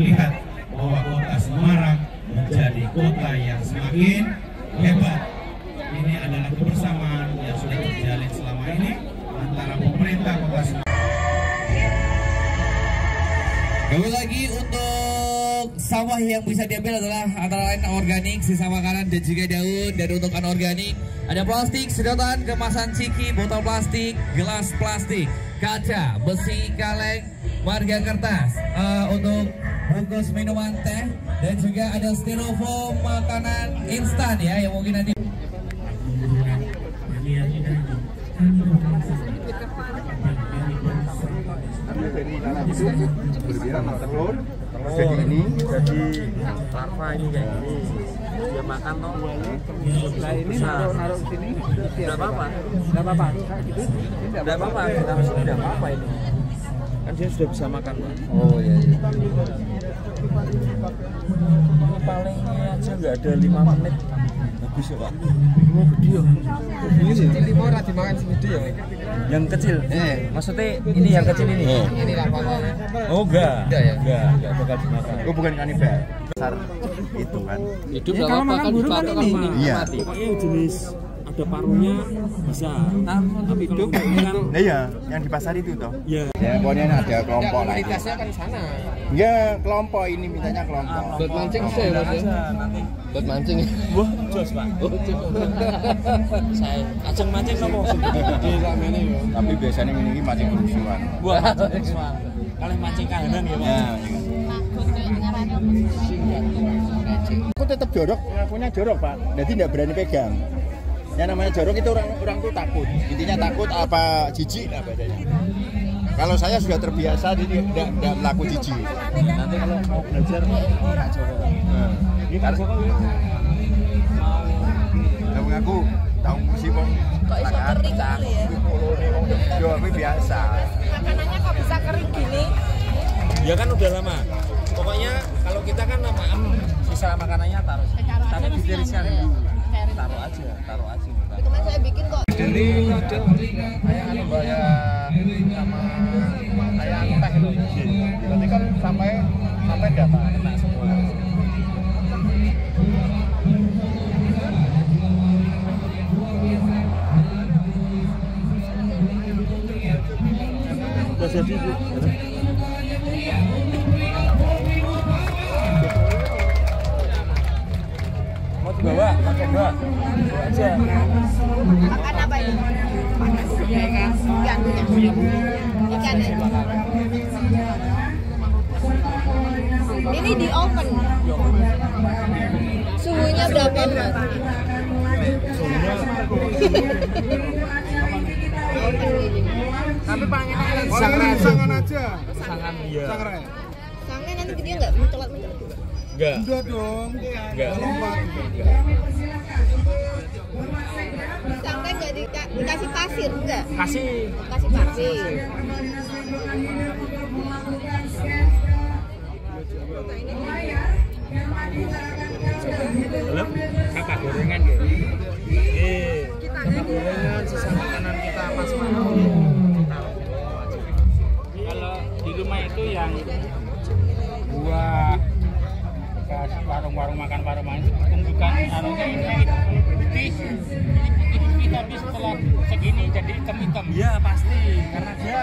melihat bahwa kota Semarang menjadi kota yang semakin hebat. Ini adalah kebersamaan yang sudah terjalin selama ini antara pemerintah kota Semarang. Kembali lagi untuk sawah yang bisa diambil adalah antara lain organik, sisa makanan dan juga daun. Dan untuk anorganik ada plastik, sedotan, kemasan ciki, botol plastik, gelas plastik, kaca, besi, kaleng, warga kertas. Eh, untuk bungkus minuman teh dan juga ada styrofoam makanan instan ya yang mungkin nanti berbilang telur terus jadi ini jadi larva ini kayak gini. Dia makan toh. Nah ini naruh naruh sini. Tidak apa-apa? Nggak apa-apa? Tidak apa-apa? Tidak apa-apa ini kan dia sudah bisa makan Pak. oh iya iya. Ini palingnya aja nggak ada lima menit. Bagus ya pak. Oh gede ya ini sih lima orang dimakan segede ya? Yang kecil. Eh maksudnya ini yang kecil ini? Oh. ini larvanya oh enggak enggak ya? Enggak enggak bakal dimakan. Oh bukan kanibal. Besar itu kan hidup ya, kalau makan burung kan ini. Iya. pokoknya jenis ada parunya bisa. Tapi kalau kan nah iya yang di pasar itu toh. Ya ya pokoknya ada kelompok lah itu. Kualitasnya kan sana. Ya kelompok ini mintanya kelompok. Buat mancing bisa ya mas ya? Buat mancing. Wah jos pak. Oh saya ajeng mancing nopo di ramene yo tapi biasanya ini ini masih kerusuhan. Wah mancing semua kalian mancing kahanan ya pak. Ya aku tetap jorok. Ngakunya jorok pak. Jadi tidak berani pegang yang namanya jorok itu orang orang tuh takut. Intinya takut apa jijik lah bahasanya kalau saya sudah terbiasa jadi tidak tidak melaku jijik. Nanti kalau mau belajar Joko. Nah, ini Pak ya saya mengaku tahu musik kok Kok iso kering kali ya? yo tapi biasa. Makanannya kok bisa kering gini? ya kan udah lama. Pokoknya kalau kita kan apa em, sisa makanannya taruh. Tapi ditiriskan dulu taruh aja taruh aja Kemarin saya bikin kok. Dari kayak anu ya sama kayak teh itu berarti kan sampai sampai data. Kena semua. Udah jadi Dibawa mau coba bawa aja makan apa ini? Ikan. Ikan ya? Ini di oven. Suhunya berapa mas? tapi pengen sangan sangan aja sangan iya Sangnya nanti dia nggak mencolot mencolot juga. enggak udah dong enggak Sangnya pasir enggak? kasih. Kasih pasir. belum kakak gorengan eh kakak gorengan sisa makanan kita pas malam kalau di rumah itu yang buah bekas warung-warung makan warung makan tumbukan anunya ini tapi setelah segini jadi hitam-hitam iya pasti. Karena dia